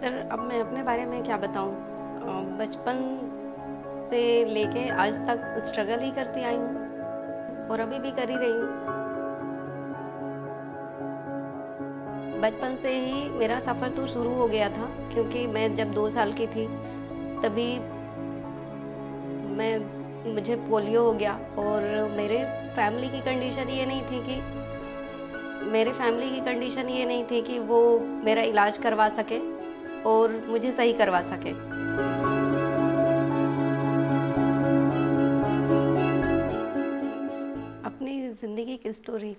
Sir, अब मैं अपने बारे में क्या बताऊँ? बचपन से लेके आज तक स्ट्रगल ही करती आई हूँ और अभी भी कर ही रही हूँ। बचपन से ही मेरा सफ़र तो शुरू हो गया था, क्योंकि मैं जब दो साल की थी, तभी मैं, मुझे पोलियो हो गया और मेरे फैमिली की कंडीशन ये नहीं थी कि, मेरे फैमिली की कंडीशन ये नहीं थी कि वो मेरा इलाज करवा सके। और मुझे सही करवा सके। अपनी ज़िंदगी की स्टोरी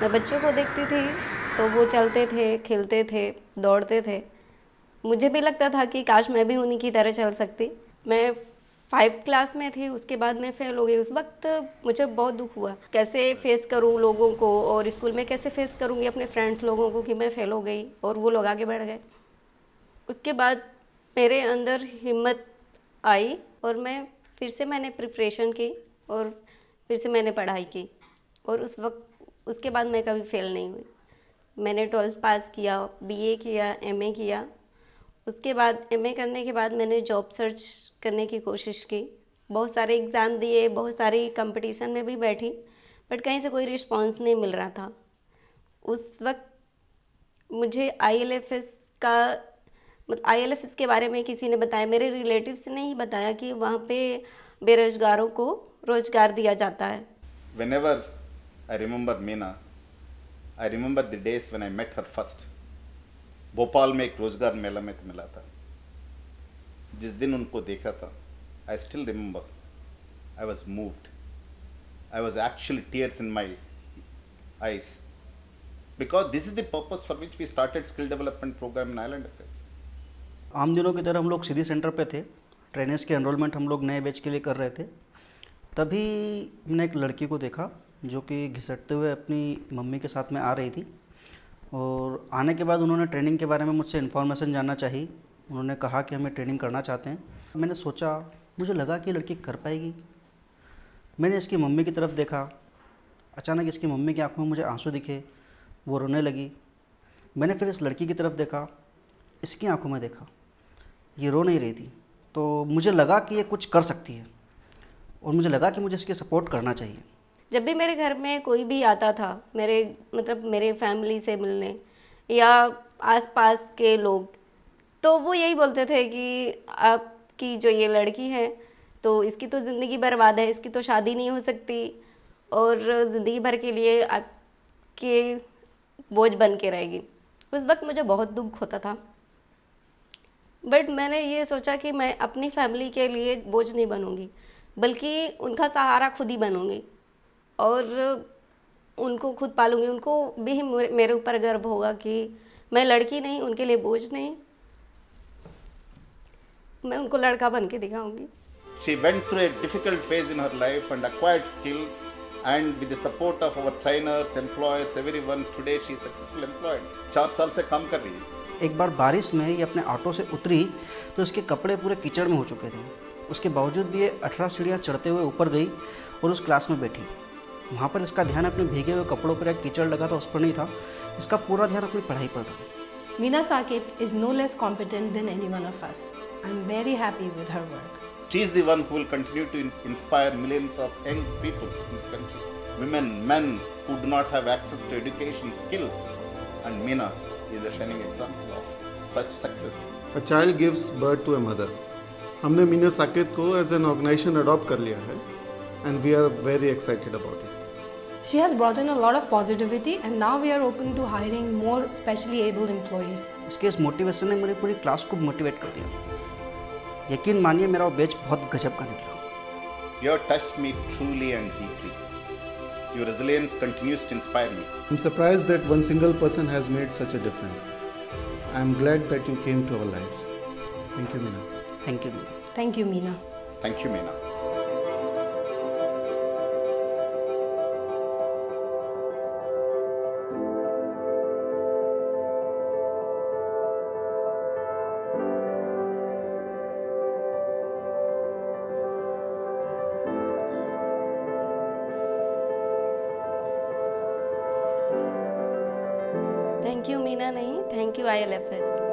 मैं बच्चों को देखती थी तो वो चलते थे, खेलते थे, दौड़ते थे। मुझे भी लगता था कि काश मैं भी उन्हीं की तरह चल सकती। मैं फाइव क्लास में थी, उसके बाद मैं फेल हो गई। उस वक्त मुझे बहुत दुख हुआ। कैसे फेस करूँ लोगों को, और स्कूल में कैसे फेस करूँगी अपने फ्रेंड्स लोगों को कि मैं फेल हो गई, और वो लोग आगे बढ़ गए। उसके बाद मेरे अंदर हिम्मत आई, और मैं फिर से मैंने प्रिपरेशन की, और फिर से मैंने पढ़ाई की। और उस वक्त उसके बाद मैं कभी फेल नहीं हुई। मैंने ट्वेल्थ पास किया बीए किया एमए किया। उसके बाद एमए करने के बाद मैंने जॉब सर्च करने की कोशिश की। बहुत सारे एग्ज़ाम दिए, बहुत सारी कंपटीशन में भी बैठी बट कहीं से कोई रिस्पॉन्स नहीं मिल रहा था। उस वक्त मुझे आईएलएफएस का मतलब आई के बारे में किसी ने बताया, मेरे रिलेटिव्स ने ही बताया कि वहाँ पे बेरोजगारों को रोज़गार दिया जाता है। Whenever I remember Meena, I remember the days when I met her first. Bhopal में एक रोज़गार मेला में मिला था। जिस दिन उनको देखा था I still remember I was moved I was actually tears in my eyes because this is the purpose for which we started skill development programme in island affairs आम दिनों की तरह हम लोग सीधी सेंटर पे थे। ट्रेनर्स के एनरोलमेंट हम लोग नए बैच के लिए कर रहे थे। तभी मैंने एक लड़की को देखा। जो कि घिसटते हुए अपनी मम्मी के साथ में आ रही थी। और आने के बाद उन्होंने ट्रेनिंग के बारे में मुझसे इन्फॉर्मेशन जानना चाहिए उन्होंने कहा कि हमें ट्रेनिंग करना चाहते हैं। मैंने सोचा, मुझे लगा कि लड़की कर पाएगी। मैंने इसकी मम्मी की तरफ़ देखा। अचानक इसकी मम्मी की आँखों में मुझे आँसू दिखे, वो रोने लगी। मैंने फिर इस लड़की की तरफ़ देखा, इसकी आँखों में देखा। ये रो नहीं रही थी। तो मुझे लगा कि ये कुछ कर सकती है। और मुझे लगा कि मुझे इसकी सपोर्ट करना चाहिए। जब भी मेरे घर में कोई भी आता था, मेरे मतलब मेरे फैमिली से मिलने या आसपास के लोग तो वो यही बोलते थे कि आपकी जो ये लड़की है तो इसकी तो ज़िंदगी बर्बाद है, इसकी तो शादी नहीं हो सकती और ज़िंदगी भर के लिए आपके बोझ बन के रहेगी। उस वक्त मुझे बहुत दुख होता था। बट मैंने ये सोचा कि मैं अपनी फैमिली के लिए बोझ नहीं बनूँगी, बल्कि उनका सहारा खुद ही बनूँगी। और उनको खुद पालूँगी। उनको भी मेरे ऊपर गर्व होगा कि मैं लड़की नहीं उनके लिए बोझ नहीं। मैं उनको लड़का बन के दिखाऊँगी। She went through a difficult phase in her life and acquired skills and with the support of our trainers, employers, everyone, today she is successful employed. चार साल से काम कर रही है। एक बार बारिश में ये अपने ऑटो से उतरी तो उसके कपड़े पूरे कीचड़ में हो चुके थे। उसके बावजूद भी ये अठारह सीढ़ियाँ चढ़ते हुए ऊपर गई और उस क्लास में बैठी। वहाँ पर इसका ध्यान अपने भीगे हुए कपड़ों पर कीचड़ लगा था उस पर नहीं था। इसका पूरा ध्यान अपनी पढ़ाई पर था। Meena Saket is no less competent than any one of us I am very happy with her work she is the one who will continue to inspire millions of young people in this country women men who do not have access to education skills and Meena is a shining example of such success a child gives birth to a mother हमने मीना साकेत को as an organisation adopt कर लिया है and we are very excited about it She has brought in a lot of positivity and now we are open to hiring more specially able employees. इसके इस motivation ने मेरी पूरी class को motivate कर दिया यकीन मानिए मेरा वो बैच बहुत गजब का निकला You have touched me truly and deeply. Your resilience continues to inspire me. I'm surprised that one single person has made such a difference. I'm glad that you came to our lives. Thank you, Meena. Thank you Thank you, Meena. Thank you, Meena. Thank you Meena नहीं thank you I L F S.